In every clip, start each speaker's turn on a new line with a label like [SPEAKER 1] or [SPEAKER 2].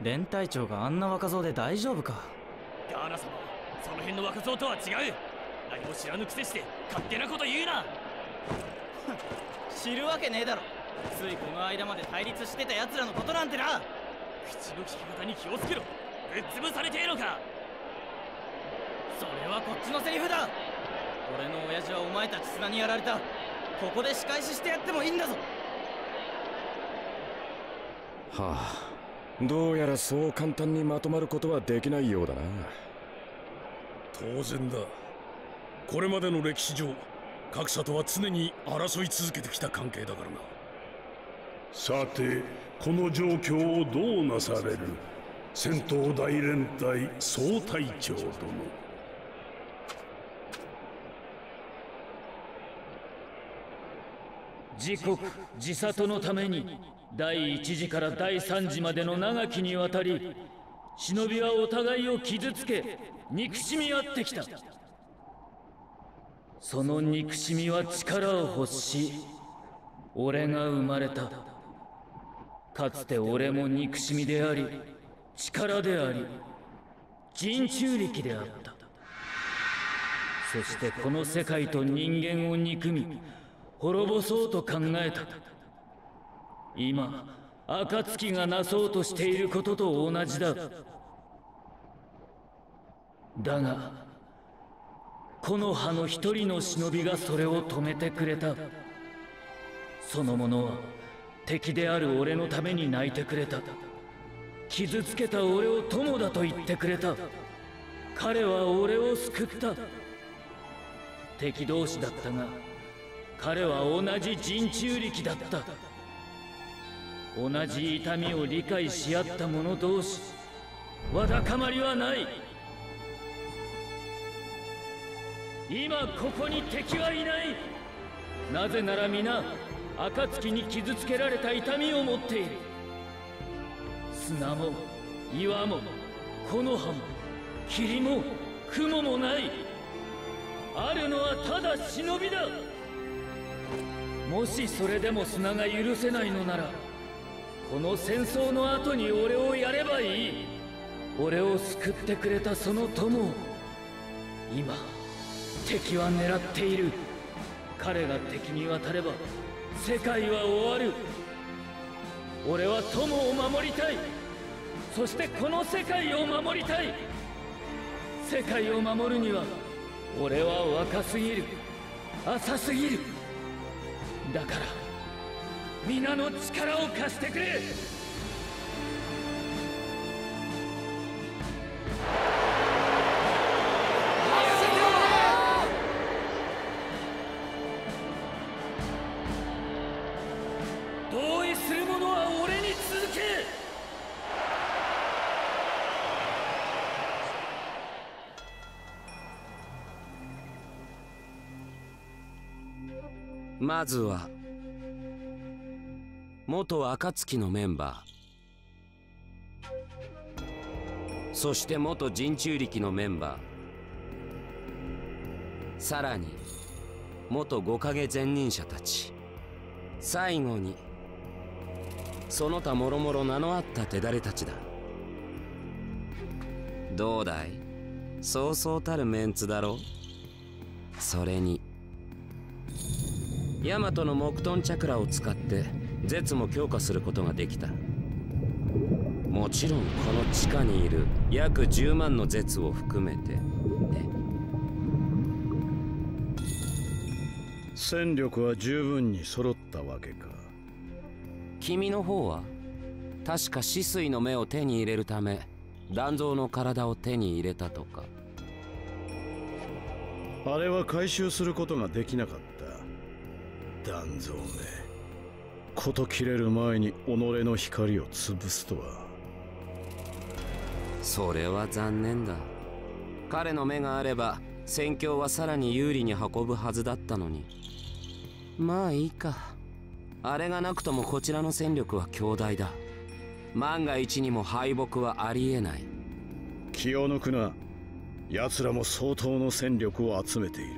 [SPEAKER 1] 連隊長があんな若造で大丈夫か？
[SPEAKER 2] ガーナ様その辺の若造とは違う。何も知らぬくせして勝手なこと言うな。
[SPEAKER 1] 知るわけねえだろ。ついこの間まで対立してた奴らのことなんてな。
[SPEAKER 2] 口の利き方に気をつけろ。ぶっ潰されてえのか。
[SPEAKER 1] それはこっちのセリフだ。俺の親父はお前たち砂にやられた。ここで仕返ししてやってもいいんだぞ。
[SPEAKER 3] はあどうやらそう簡単にまとまることはできないようだな。
[SPEAKER 4] 当然だ。これまでの歴史上各社とは常に争い続けてきた関係だからな。
[SPEAKER 5] さてこの状況をどうなされる？戦闘大連隊総隊長殿
[SPEAKER 6] 自国自里のために第一次から第三次までの長きにわたり忍びはお互いを傷つけ憎しみ合ってきた。その憎しみは力を欲し俺が生まれた。かつて俺も憎しみであり力であり人中力であった。そしてこの世界と人間を憎み滅ぼそうと考えた。今暁がなそうとしていることと同じだ。だがこの葉の一人の忍びがそれを止めてくれた。その者は敵である俺のために泣いてくれた。傷つけた俺を友だと言ってくれた。彼は俺を救った。敵同士だったが彼は同じ人中力だった。同じ痛みを理解し合った者同士わだかまりはない。今ここに敵はいない。なぜなら皆暁に傷つけられた痛みを持っている。砂も岩も木の葉も霧も雲もない。あるのはただ忍びだ。もしそれでも砂が許せないのならこの戦争の後に俺をやればいい。俺を救ってくれたその友を今敵は狙っている。彼が敵に渡れば世界は終わる。俺は友を守りたい。そしてこの世界を守りたい。世界を守るには俺は若すぎる。浅すぎる。だから皆の力を貸してくれ。同意する者は俺に続け。
[SPEAKER 7] まずは元暁のメンバー。そして元人中力のメンバー。さらに元五影前任者たち。最後にその他もろもろ名のあった手だれたちだ。どうだい？そうそうたるメンツだろそれにヤマトの木遁チャクラを使って絶も強化することができた。もちろんこの地下にいる約10万の絶を含めて。ね。
[SPEAKER 5] 戦力は十分に揃ったわけか。
[SPEAKER 7] 君の方は確か止水の目を手に入れるため断蔵の体を手に入れたとか。
[SPEAKER 5] あれは回収することができなかった。断蔵め事切れる前に己の光を潰すとは。
[SPEAKER 7] それは残念だ。彼の目があれば戦況はさらに有利に運ぶはずだったのに。まあいいか。あれがなくともこちらの戦力は強大だ。万が一にも敗北はありえない。
[SPEAKER 5] 気を抜くな。奴らも相当の戦力を集めている。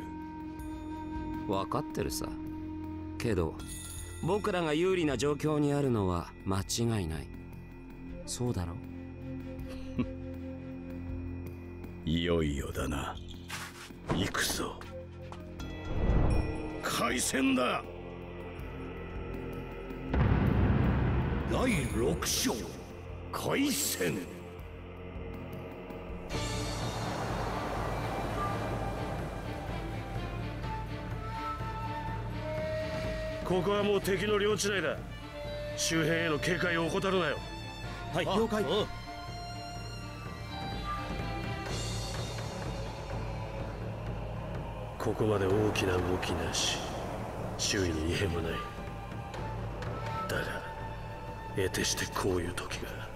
[SPEAKER 7] 分かってるさ。けど僕らが有利な状況にあるのは間違いない。そうだろ？
[SPEAKER 5] いよいよだな。行くぞ。回戦だ。第6章。回戦。ここはもう敵の領地内だ。周辺への警戒を怠るなよ。
[SPEAKER 8] はい了解。
[SPEAKER 5] ここまで大きな動きなし。周囲に異変もない。だが得てしてこういう時が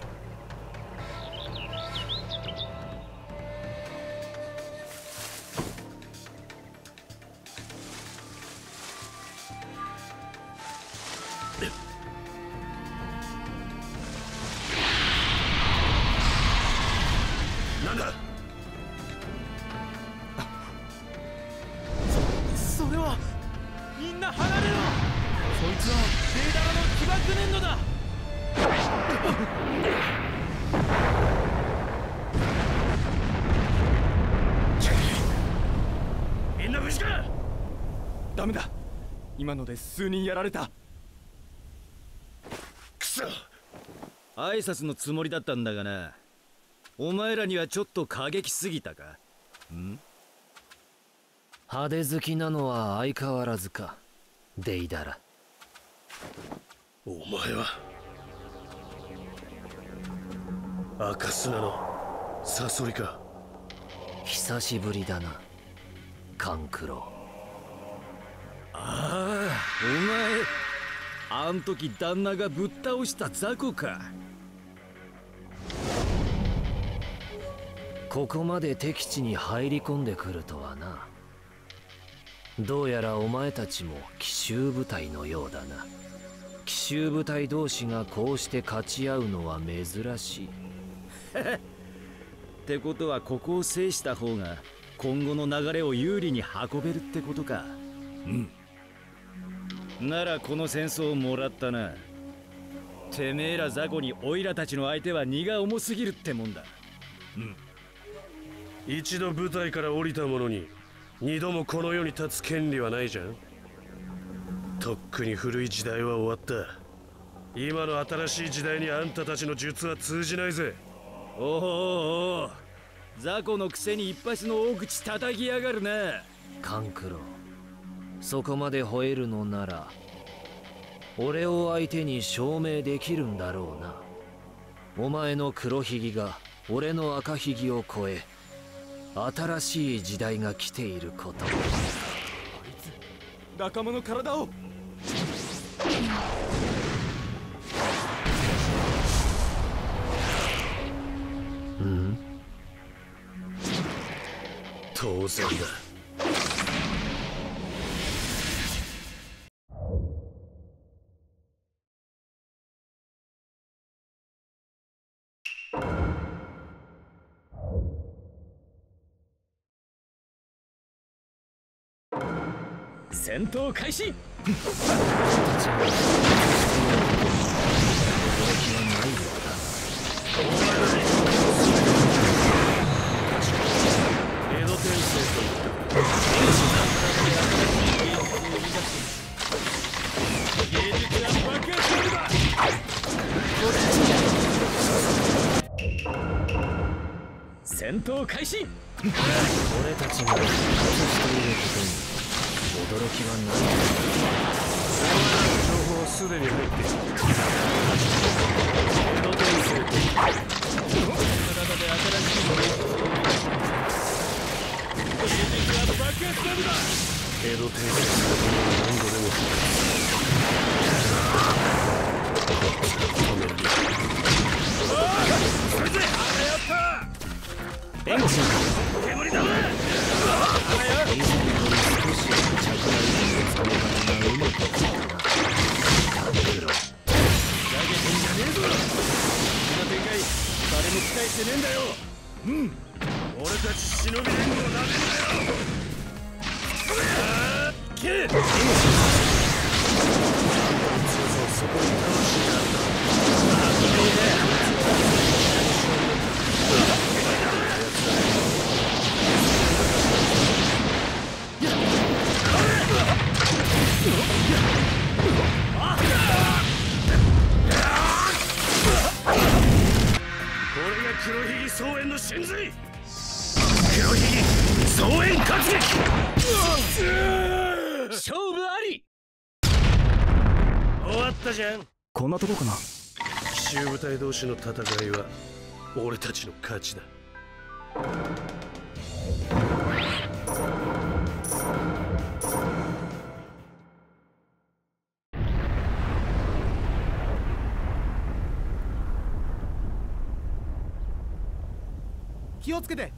[SPEAKER 8] 数人やられた。
[SPEAKER 5] クソ。
[SPEAKER 9] 挨拶のつもりだったんだがな。お前らにはちょっと過激すぎたか？
[SPEAKER 10] 派手好きなのは相変わらずか。デイダラ。
[SPEAKER 5] お前は。赤砂の。サソリか。
[SPEAKER 10] 久しぶりだな。カンクロ
[SPEAKER 9] ああお前あん時旦那がぶっ倒した雑魚か？
[SPEAKER 10] ここまで敵地に入り込んでくるとはな。どうやらお前たちも奇襲部隊のようだな。奇襲部隊同士がこうして勝ち合うのは珍しい。
[SPEAKER 9] ってことはここを制した方が今後の流れを有利に運べるってことか。うん。ならこの戦争をもらったな。てめえら雑魚にオイラたちの相手は荷が重すぎるってもんだ。
[SPEAKER 5] 一度舞台から降りた者に二度もこの世に立つ権利はないじゃん。とっくに古い時代は終わった。今の新しい時代にあんたたちの術は通じないぜ。
[SPEAKER 9] おおおお。雑魚のくせに一発の大口叩きやがるな。
[SPEAKER 10] カンクロそこまで吠えるのなら俺を相手に証明できるんだろうな。お前の黒ひぎが俺の赤ひぎを超え新しい時代が来ていること。
[SPEAKER 8] 仲間の体を。
[SPEAKER 10] うん？
[SPEAKER 5] 当然だ
[SPEAKER 8] 戦闘開始。
[SPEAKER 5] 江戸天聖と言った
[SPEAKER 8] 戦闘開始。
[SPEAKER 10] 俺たちが復活していることに驚きはない
[SPEAKER 5] 情報はすでに入っ！ている江戸天聖と言った江戸天聖の何度でも止められる
[SPEAKER 9] 誰も期待してねえんだよ
[SPEAKER 5] 俺た黒ひげ総炎の神髄。黒ひげ総炎活撃
[SPEAKER 6] 勝負あり。
[SPEAKER 5] 終わったじゃん。
[SPEAKER 9] こんなとこかな。
[SPEAKER 5] 奇襲部隊同士の戦いは俺たちの勝ちだ。
[SPEAKER 2] 気をつけて。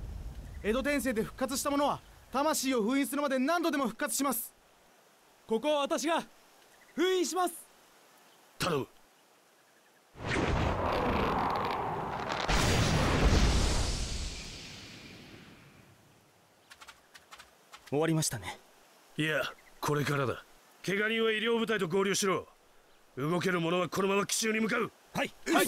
[SPEAKER 2] 江戸転生で復活した者は魂を封印するまで何度でも復活します。ここは私が封印します。
[SPEAKER 5] 頼む。
[SPEAKER 2] 終わりましたね。
[SPEAKER 5] いやこれからだ。怪我人は医療部隊と合流しろ。動ける者はこのまま奇襲に向かう。
[SPEAKER 2] はい。
[SPEAKER 5] はい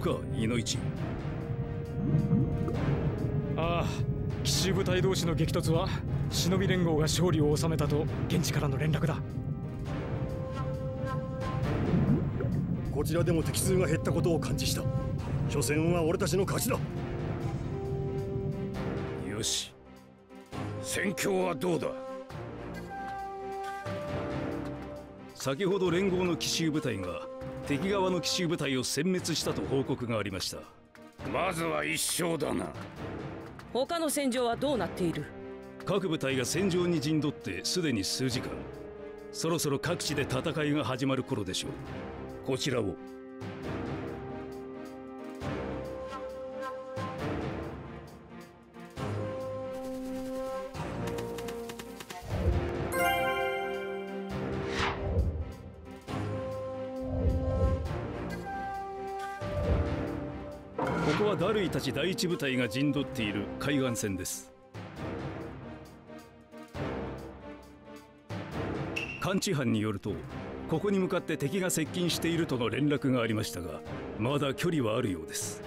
[SPEAKER 8] 当か井の一
[SPEAKER 9] ああ奇襲部隊同士の激突は忍び連合が勝利を収めたと現地からの連絡だ。
[SPEAKER 11] こちらでも敵数が減ったことを感知した。初戦は俺たちの勝ちだ。
[SPEAKER 4] よし。戦況はどうだ？
[SPEAKER 8] 先ほど連合の奇襲部隊が敵側の奇襲部隊を殲滅したと報告がありました。
[SPEAKER 4] まずは一勝だな。
[SPEAKER 12] 他の戦場はどうなっている？
[SPEAKER 8] 各部隊が戦場に陣取ってすでに数時間。そろそろ各地で戦いが始まる頃でしょう。こちらをち第一部隊が陣取っている海岸線です。監知班によるとここに向かって敵が接近しているとの連絡がありましたがまだ距離はあるようです。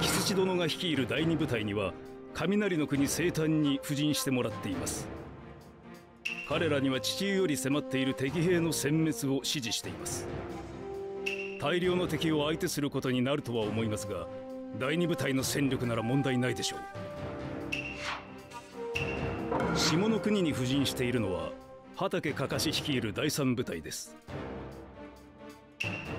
[SPEAKER 8] 木槌殿が率いる第二部隊には雷の国生誕に布陣してもらっています。彼らには地中より迫っている敵兵の殲滅を指示しています。大量の敵を相手することになるとは思いますが第二部隊の戦力なら問題ないでしょう。下の国に布陣しているのは畑かかし率いる第三部隊です。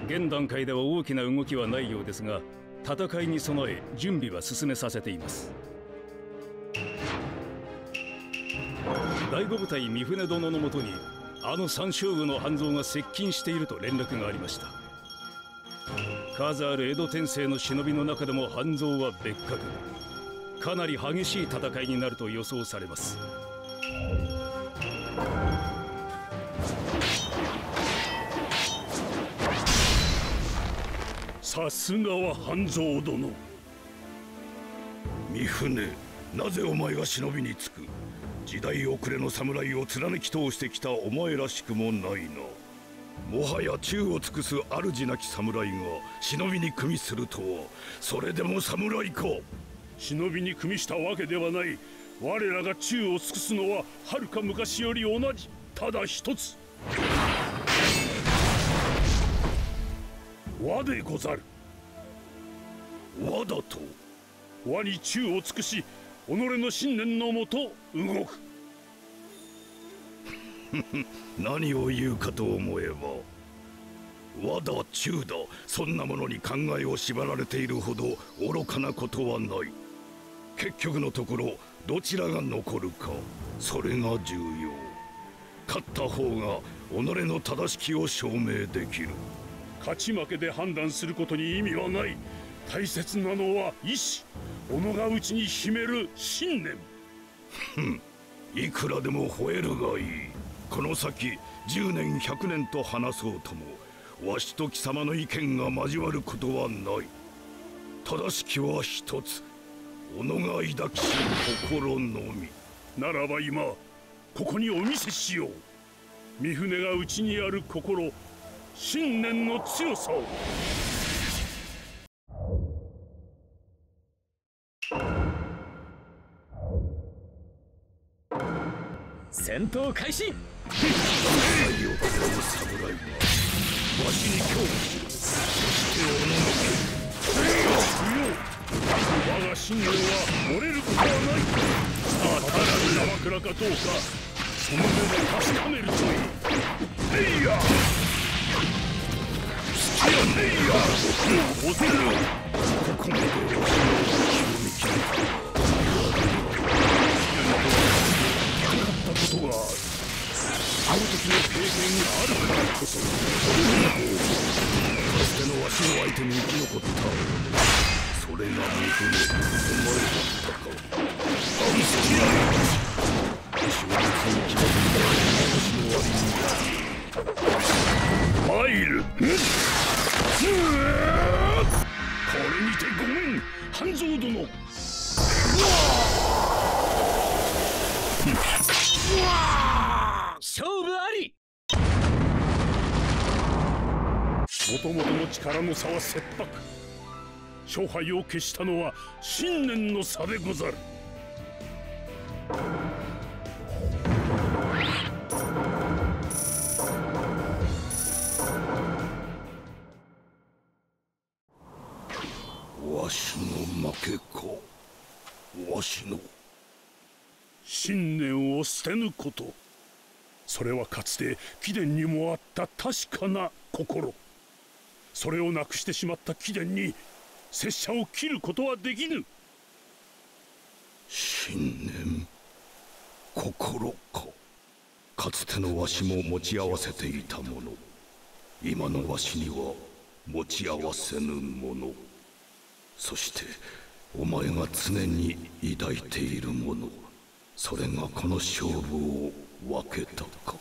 [SPEAKER 8] 現段階では大きな動きはないようですが戦いに備え準備は進めさせています。第五部隊三船殿のもとにあの三将軍の半蔵が接近していると連絡がありました。数ある江戸天聖の忍びの中でも半蔵は別格。かなり激しい戦いになると予想されます。
[SPEAKER 4] さすがは半蔵殿。三船なぜお前が忍びにつく？時代遅れの侍を貫き通してきたお前らしくもないなもはや宙を尽くす主なき侍が忍びに組みするとはそれでも侍か。
[SPEAKER 13] 忍びに組みしたわけではない。我らが宙を尽くすのははるか昔より同じ。ただ一つ。和でござる。
[SPEAKER 4] 和だと。
[SPEAKER 13] 和に宙を尽くし己の信念のもと動く
[SPEAKER 4] 何を言うかと思えば和だ中だそんなものに考えを縛られているほど愚かなことはない。結局のところどちらが残るかそれが重要。勝った方が己の正しきを証明できる。
[SPEAKER 13] 勝ち負けで判断することに意味はない。大切なのは意志。己が内に秘める信念。
[SPEAKER 4] ふん。いくらでも吠えるがいい。この先10年100年と話そうともわしと貴様の意見が交わることはない。正しきは一つ己が抱きし心のみ。
[SPEAKER 13] ならば今ここにお見せしよう。三船が内にある心信念の強さを。
[SPEAKER 6] 戦闘開始！
[SPEAKER 4] 侍を使う侍はわしに興味そしておののけ
[SPEAKER 13] 我が信念は折れることはないさあただの生倉かどうかその目で確かめるといいレイヤー好きやレイヤーおてる
[SPEAKER 4] ここまでわしの気を見切れた
[SPEAKER 13] ったことがあるあの時の経験があるからこそか
[SPEAKER 4] つてのわしの相手に生き残ったそれが三船お前だったか大好きや正月に決まった私の割に
[SPEAKER 13] 入るこれにてごめん半蔵殿うわ
[SPEAKER 6] 勝負あり。
[SPEAKER 13] もともとの力の差は切迫。勝敗を決したのは信念の差でござる。
[SPEAKER 4] わしの負けか。わしの。
[SPEAKER 13] 信念を捨てぬことそれはかつて貴殿にもあった確かな心。それをなくしてしまった貴殿に拙者を切ることはできぬ。
[SPEAKER 4] 信念心か。かつてのわしも持ち合わせていたもの。今のわしには持ち合わせぬもの。そしてお前が常に抱いているもの。それがこの勝負を分けたか。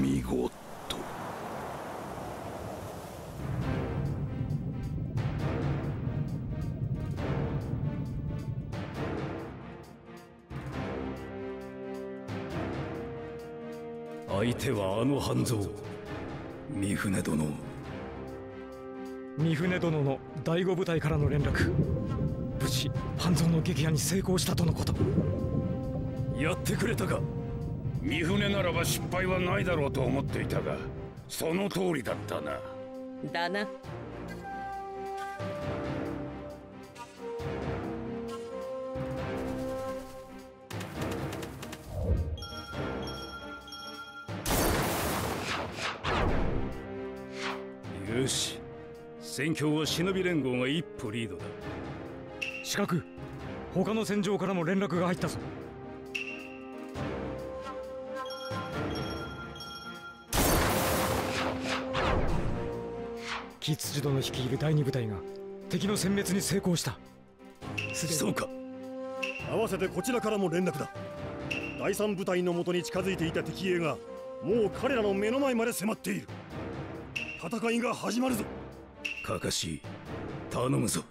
[SPEAKER 4] 見事。
[SPEAKER 8] 相手はあの半蔵。三船殿。
[SPEAKER 2] 三船殿の第五部隊からの連絡。無事半蔵の撃破に成功したとのこと。
[SPEAKER 8] やってくれたか。
[SPEAKER 13] 三船ならば失敗はないだろうと思っていたがその通りだったな。
[SPEAKER 12] だな。
[SPEAKER 8] よし。戦況は忍び連合が一歩リードだ。
[SPEAKER 2] 四角他の戦場からも連絡が入ったぞ木辻殿率いる第二部隊が敵の殲滅に成功した。
[SPEAKER 8] そうか。
[SPEAKER 11] 合わせてこちらからも連絡だ。第三部隊のもとに近づいていた敵兵がもう彼らの目の前まで迫っている。戦いが始まるぞ。
[SPEAKER 8] かかし頼むぞ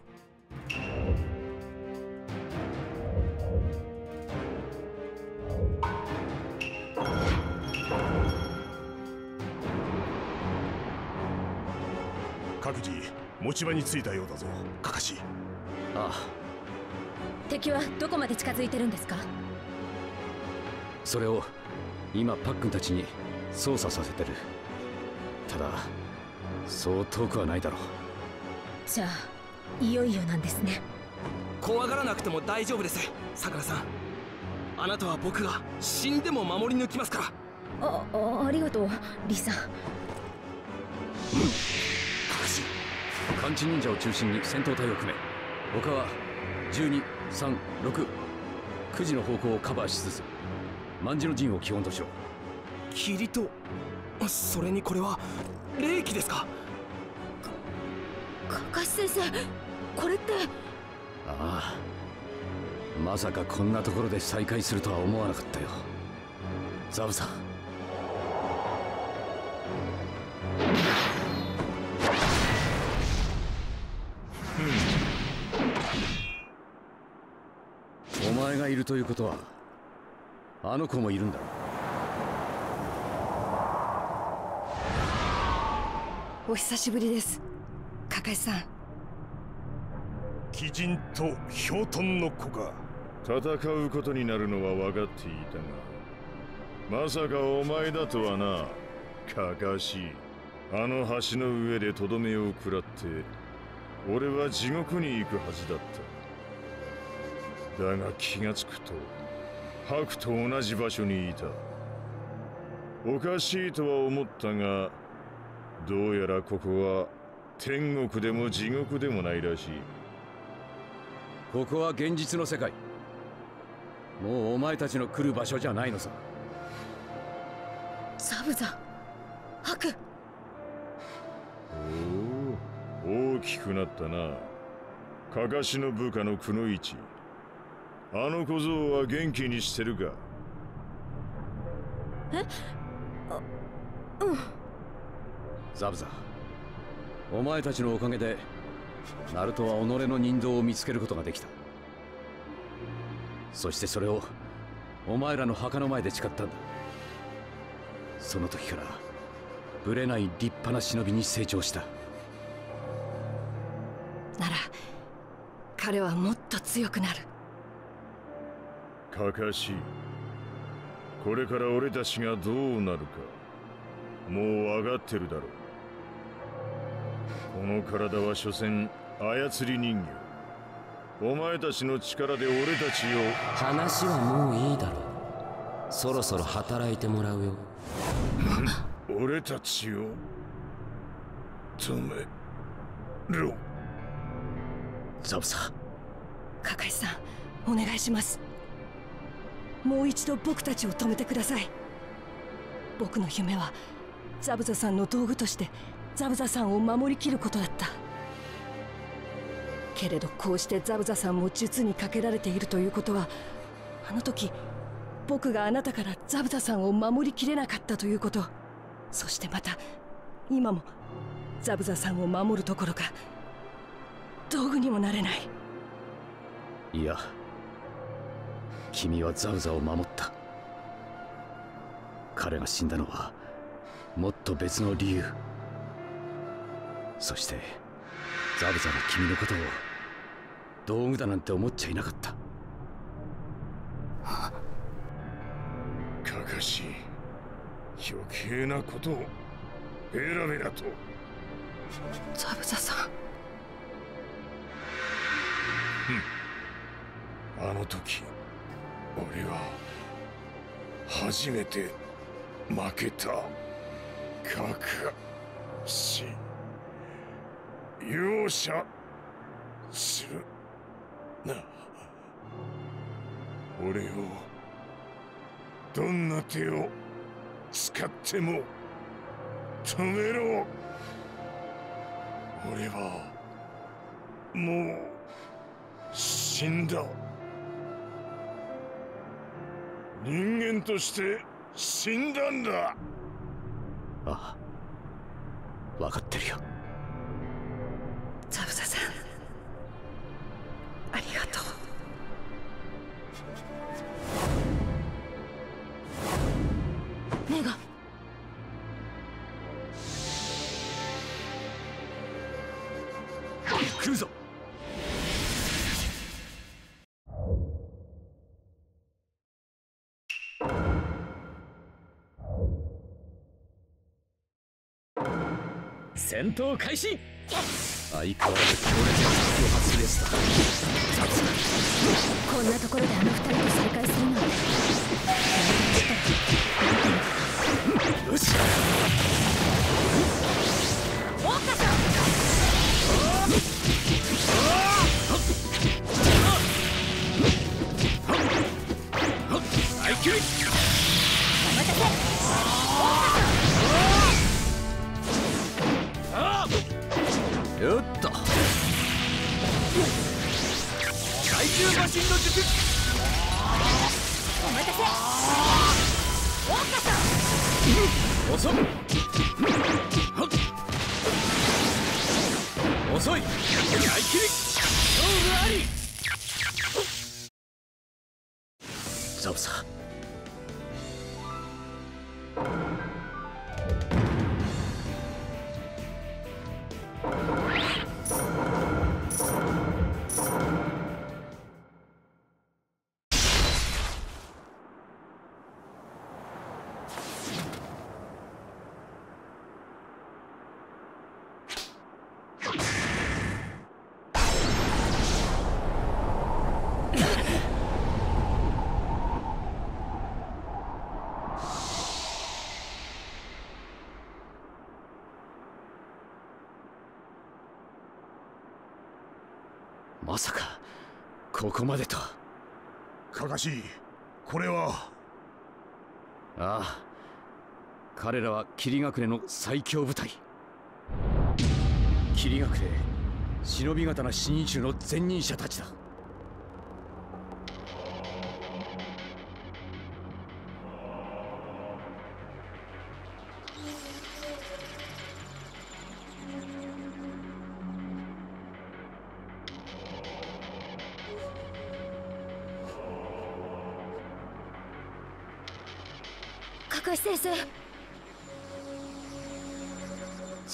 [SPEAKER 11] 各自持ち場に着いたようだぞ。かかし。
[SPEAKER 7] ああ。
[SPEAKER 14] 敵はどこまで近づいてるんですか？
[SPEAKER 3] それを今パックンたちに操作させてる。ただそう遠くはないだろう。
[SPEAKER 14] じゃあいよいよなんですね。
[SPEAKER 15] 怖がらなくても大丈夫です。さくらさん。あなたは僕が死んでも守り抜きますから。
[SPEAKER 14] ああありがとうリサ
[SPEAKER 3] 感知忍者を中心に戦闘隊を組め他は1236 9時の方向をカバーしつつ万字の陣を基本としろ
[SPEAKER 15] 霧とそれにこれは霊気ですか
[SPEAKER 14] かかし先生これって
[SPEAKER 3] ああまさかこんなところで再会するとは思わなかったよザブさんるということはあの子もいるんだろ
[SPEAKER 16] お久しぶりですカカシさん。
[SPEAKER 13] 鬼人とヒョウトンの子か
[SPEAKER 17] 戦うことになるのは分かっていたがまさかお前だとはな。カカシあの橋の上でとどめを食らって俺は地獄に行くはずだっただが気がつくとハクと同じ場所にいた。おかしいとは思ったがどうやらここは天国でも地獄でもないらしい。
[SPEAKER 3] ここは現実の世界。もうお前たちの来る場所じゃないのさ。
[SPEAKER 16] ザブザハク。
[SPEAKER 17] おお大きくなったな。かかしの部下のくのいちあの小僧は元気にしてるか？
[SPEAKER 16] え？うん。
[SPEAKER 3] ザブザ。お前たちのおかげでナルトは己の人道を見つけることができた。そしてそれをお前らの墓の前で誓ったんだ。その時からぶれない立派な忍びに成長した。
[SPEAKER 16] なら彼はもっと強くなる
[SPEAKER 17] かかしこれから俺たちがどうなるかもう分かってるだろう。この体は所詮操り人形。お前たちの力で俺たちを。
[SPEAKER 7] 話はもういいだろう。そろそろ働いてもらうよ。
[SPEAKER 17] 俺たちを。止めろ。
[SPEAKER 3] ザブサ
[SPEAKER 16] カカシさん。お願いしますもう一度僕たちを止めてください。僕の夢はザブザさんの道具としてザブザさんを守りきることだった。けれどこうしてザブザさんも術にかけられているということはあの時僕があなたからザブザさんを守りきれなかったということ。そしてまた今もザブザさんを守るどころか道具にもなれない。
[SPEAKER 3] いや君はザウザを守った。彼が死んだのはもっと別の理由。そしてザブザが君のことを道具だなんて思っちゃいなかった。
[SPEAKER 17] かかし余計なことをベラベラと。
[SPEAKER 16] ザブザさん。
[SPEAKER 17] あの時俺は初めて負けた。かかし容赦する。な俺をどんな手を使っても止めろ。俺はもう死んだ。人間として死んだんだ。
[SPEAKER 3] ああ分かってるよ。
[SPEAKER 6] 戦闘開始。
[SPEAKER 3] 相変わらず強烈な突発するやつだ
[SPEAKER 14] こんなところであの二人と再会するなんて。
[SPEAKER 3] よしまさかここまでと。
[SPEAKER 11] かかしこれは。
[SPEAKER 3] ああ。彼らは霧隠れの最強部隊。霧隠れ忍び刀新一の前任者たちだ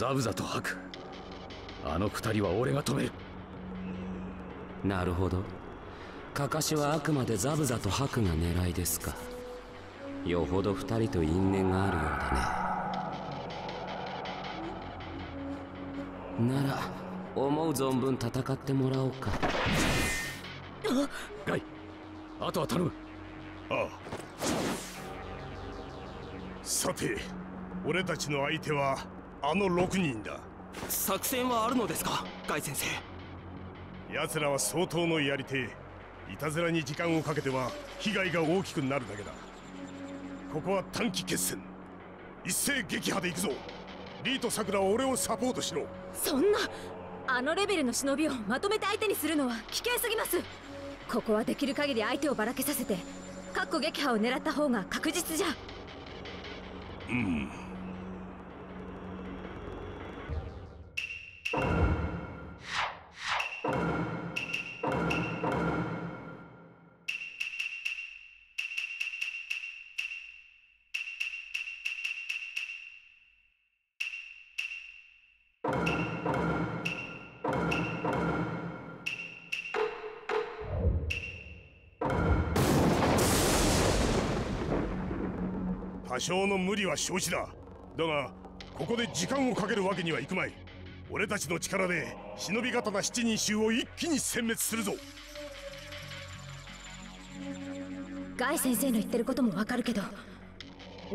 [SPEAKER 3] ザブザとハクあの二人は俺が止める。
[SPEAKER 7] なるほど。カカシはあくまでザブザとハクが狙いですか。よほど二人と因縁があるようだね。なら思う存分戦ってもらおうか。
[SPEAKER 3] ガイあとは頼む。
[SPEAKER 11] ああ。さて俺たちの相手はあの6人だ。
[SPEAKER 15] 作戦はあるのですかガイ先生。
[SPEAKER 11] 奴らは相当のやり手いたずらに時間をかけては被害が大きくなるだけだ。ここは短期決戦。一斉撃破で行くぞ。リーとサクラは俺をサポートしろ。
[SPEAKER 14] そんなあのレベルの忍びをまとめて相手にするのは危険すぎます。ここはできる限り相手をばらけさせてかっこ撃破を狙った方が確実じゃ。
[SPEAKER 11] うん少の無理は承知だ。だがここで時間をかけるわけにはいくまい。俺たちの力で忍び刀七人衆を一気に殲滅するぞ。
[SPEAKER 14] ガイ先生の言ってることもわかるけど。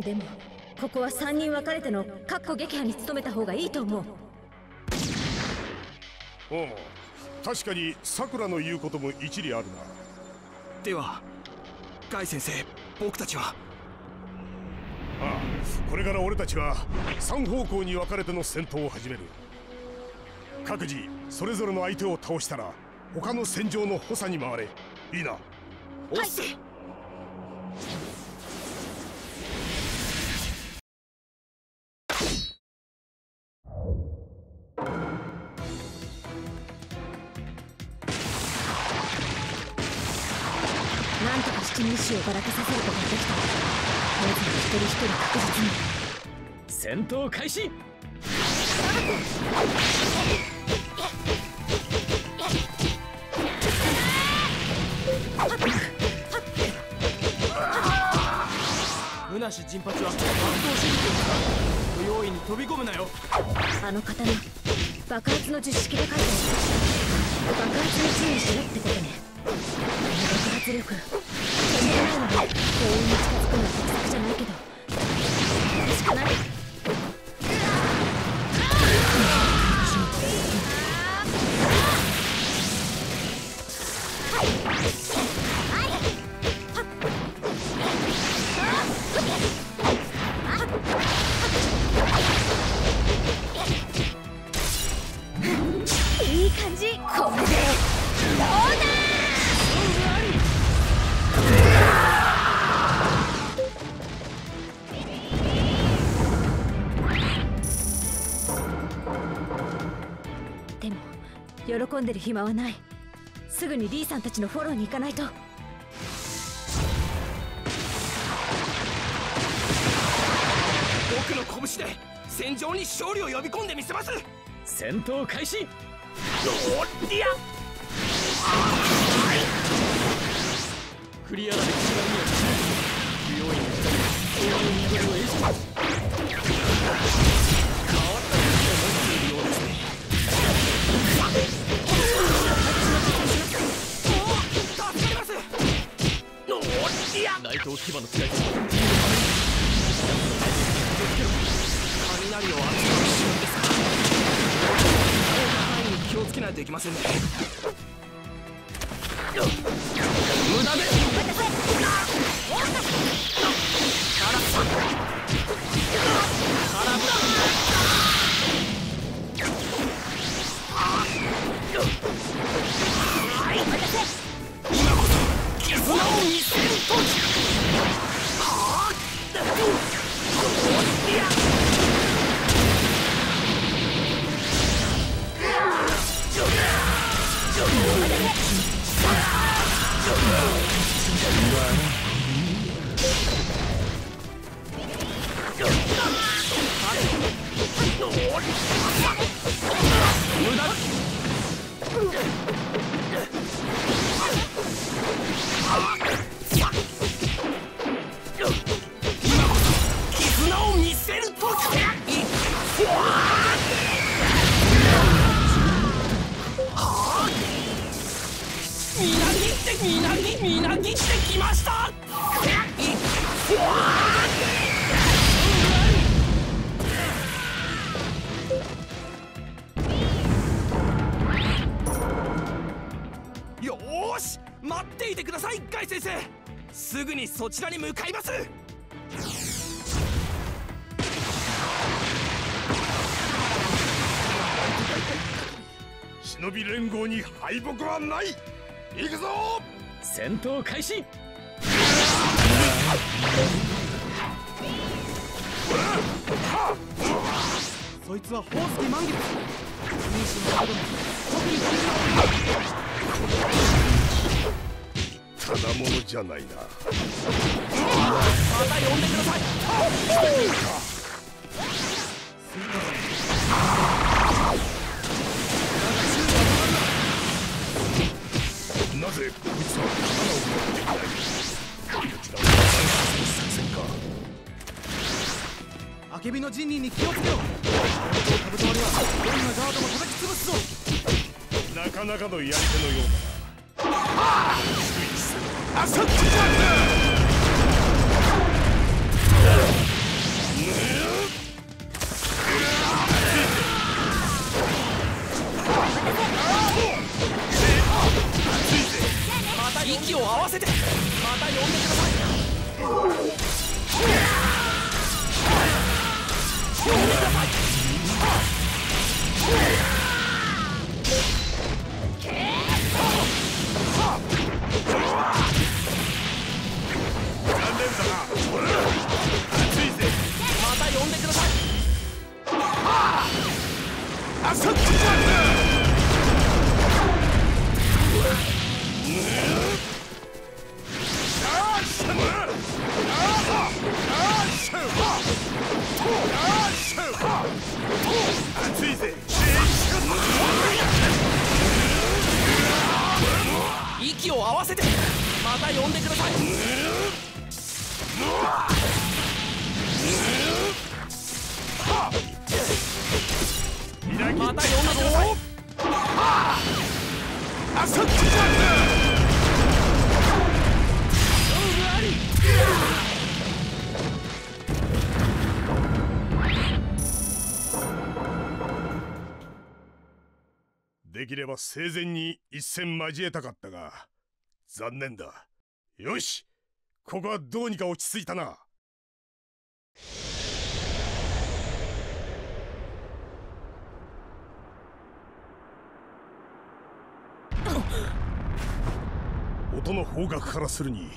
[SPEAKER 14] でもここは3人分かれてのかっこ撃破に努めた方がいいと思う。
[SPEAKER 11] おう。確かにさくらの言うことも一理あるな。
[SPEAKER 15] ではガイ先生僕たちは
[SPEAKER 11] これから俺たちは3方向に分かれての戦闘を始める。各自それぞれの相手を倒したら他の戦場の補佐に回れ。いいな。
[SPEAKER 15] おっせ、
[SPEAKER 14] なんとか七人衆をばらけさせることができたまずは一人一人確実に
[SPEAKER 8] 戦闘開始。
[SPEAKER 2] むなし陣八は発動しにくから不用意に飛び込むなよ。
[SPEAKER 14] あの刀爆発の術式で書いてある爆発に注意しろってことね。爆発力ないので強引に近づくのは得策じゃないけど。それしかないだでも喜んでる暇はない。すぐにリーさんたちのフォローに行かないと。
[SPEAKER 15] 僕の拳で戦場に勝利を呼び込んでみせます。
[SPEAKER 8] 戦闘開始。
[SPEAKER 15] おりゃ
[SPEAKER 2] クリアな歴史が見え不用意な人にそういう見取りを得ず変わ内藤牙の使い手
[SPEAKER 15] 雷を扱うんですか？範囲に気をつけないといけませんね。無駄です絆を見せる時はあ無そちらに向かいます。
[SPEAKER 11] 忍び連合に敗北はない。行くぞ。
[SPEAKER 8] 戦闘開始
[SPEAKER 11] じゃないな。
[SPEAKER 15] また呼んでください
[SPEAKER 11] なぜこいつは刀を持っていないこちらを断する作戦か。
[SPEAKER 18] アケビの陣人に気をつけろカブト割りはどんなガードも叩き潰すぞ
[SPEAKER 11] なか。なか。のやり手のようだな
[SPEAKER 15] あさっまた息を合わせて。また呼んでください呼んでください。息を合わせてまた呼んでください。
[SPEAKER 11] 生前に一戦交えたかったが残念だ。よしここはどうにか落ち着いたな。音の方角からするに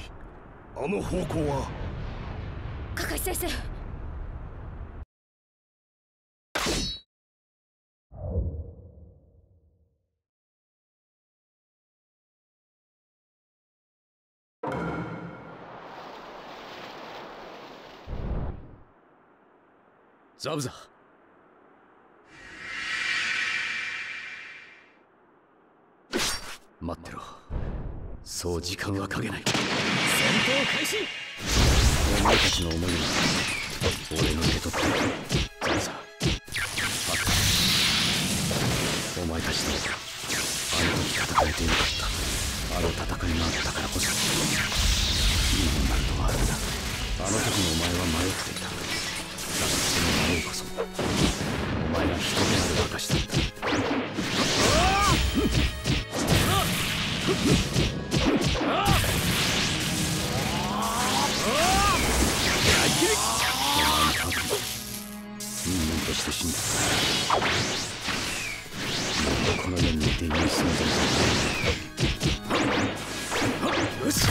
[SPEAKER 11] あの方向は？
[SPEAKER 14] カカシ先生。
[SPEAKER 3] ザブザ待ってろそう時間はかけない。
[SPEAKER 1] 戦闘開始。
[SPEAKER 3] お前たちの思いは俺の手と取ザブザお前たちとあの時戦えてよかった。あの戦いがあったからこそ。今になるとはあるんだ。あの時のお前は迷っていた。の迷い。こそお前が人である証だった人間として死んだこの世にい。てい。ない。存在だよし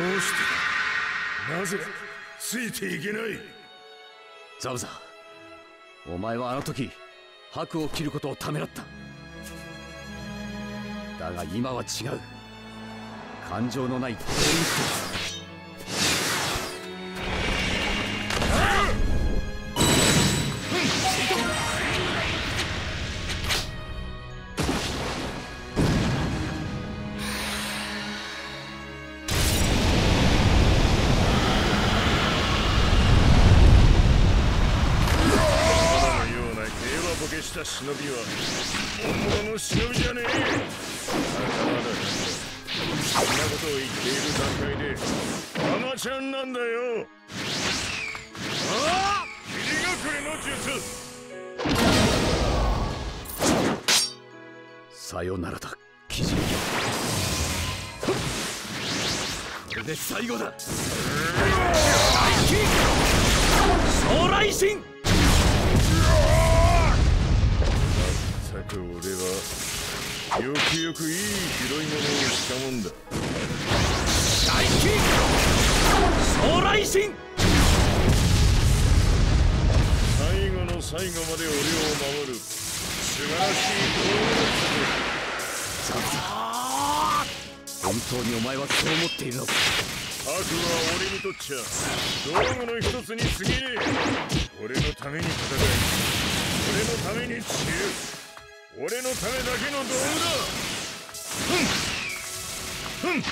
[SPEAKER 4] うしてなぜついていけない？
[SPEAKER 3] ザブザお前はあの時白を切ることをためらった。だが今は違う。感情のない。最後
[SPEAKER 17] まで俺を守る。素晴らしい。
[SPEAKER 3] ザブザ本当にお前はそう思っているのか。
[SPEAKER 17] 悪は俺にとっちゃ道具の一つに過ぎねえ。俺のために戦い俺のために散る俺のためだけの道具だ。ふんふん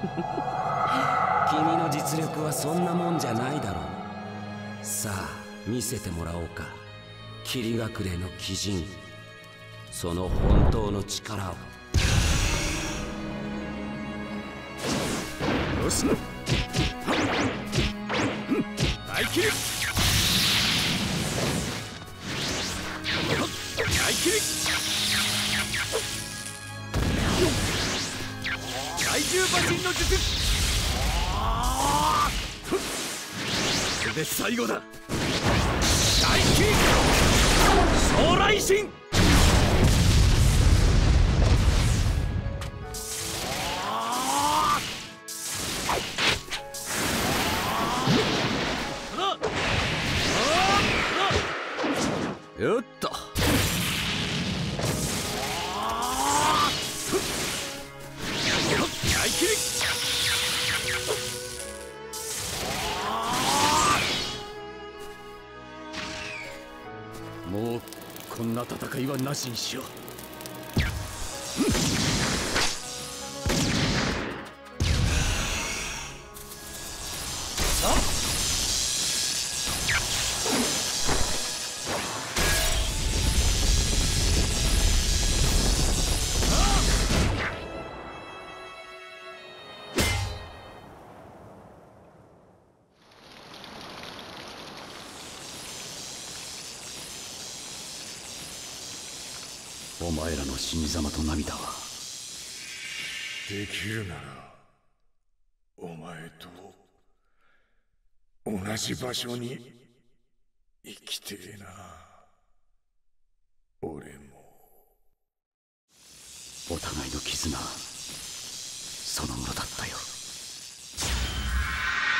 [SPEAKER 7] 君の実力はそんなもんじゃないだろう。さあ見せてもらおうか。霧隠れの鬼人その本当の力を。
[SPEAKER 3] よし。
[SPEAKER 5] 大切大切怪獣馬人の術。
[SPEAKER 3] これで最後だ
[SPEAKER 5] 大切将来神
[SPEAKER 3] よっと。
[SPEAKER 5] 大切
[SPEAKER 3] もな戦いはなしにしよう。死に様と涙は。
[SPEAKER 17] できるならお前と同じ場所に生きてえな。俺も。
[SPEAKER 3] お互いの絆そのものだったよ。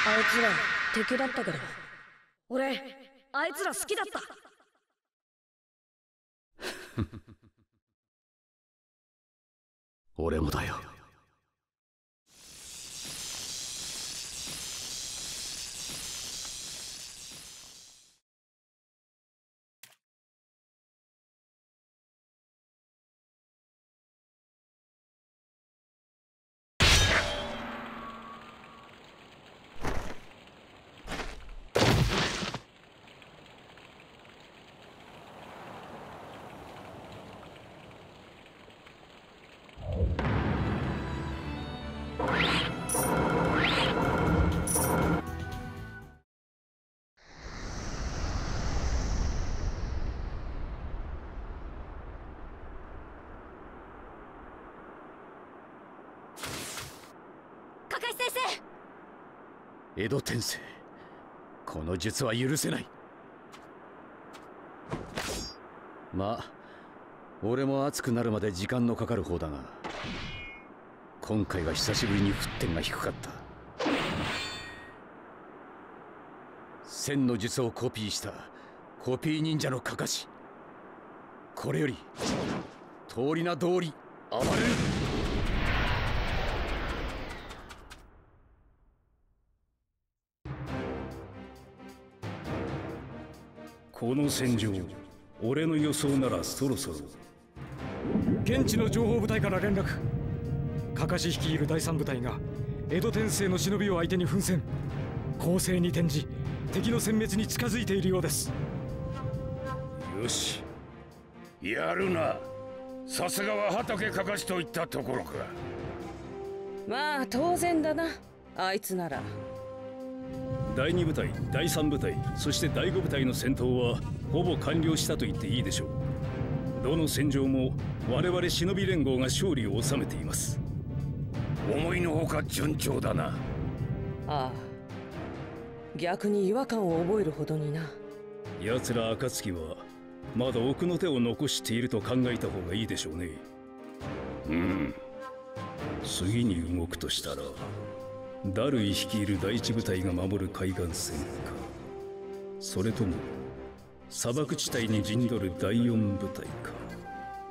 [SPEAKER 16] あいつら敵だったけど。俺あいつら好きだった
[SPEAKER 3] 俺もだよ。
[SPEAKER 14] カカシ先生
[SPEAKER 3] 江戸天聖この術は許せない。まあ俺も熱くなるまで時間のかかる方だが今回は久しぶりに沸点が低かった。千の術をコピーしたコピー忍者のかかし。これより通り名通り暴れる
[SPEAKER 8] この戦場俺の予想ならそろそろ。
[SPEAKER 19] 現地の情報部隊から連絡。かかし率いる第三部隊が江戸天聖の忍びを相手に奮戦。攻勢に転じ敵の殲滅に近づいているようです。
[SPEAKER 13] よし。やるな。さすがは畑かかしといったところか。
[SPEAKER 12] まあ当然だな。あいつなら
[SPEAKER 8] 第2部隊第3部隊そして第5部隊の戦闘はほぼ完了したと言っていいでしょう。どの戦場も我々忍び連合が勝利を収めています。
[SPEAKER 13] 思いのほか順調だな。
[SPEAKER 12] ああ。逆に違和感を覚えるほどにな。
[SPEAKER 8] 奴ら暁はまだ奥の手を残していると考えた方がいいでしょうね。
[SPEAKER 13] うん。
[SPEAKER 8] 次に動くとしたらダルイ率いる第一部隊が守る海岸線か。それとも砂漠地帯に陣取る第四部隊か。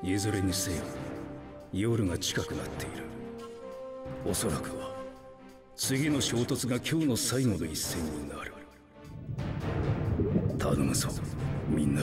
[SPEAKER 8] いずれにせよ夜が近くなっている。おそらくは次の衝突が今日の最後の一戦になる。頼むぞみんな。